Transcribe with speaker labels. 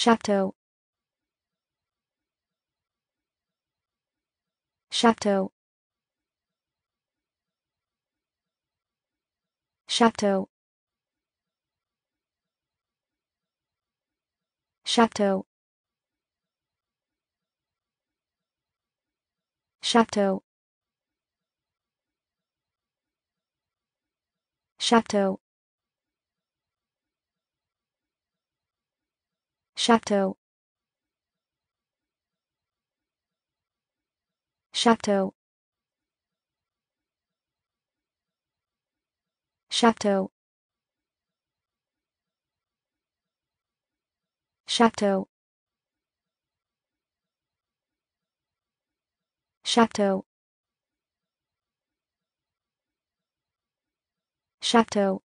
Speaker 1: Chateau. Chateau. Chateau. Chateau. Chateau. Chateau. Chateau. Chateau. Chateau. Chateau. Chateau. Chateau.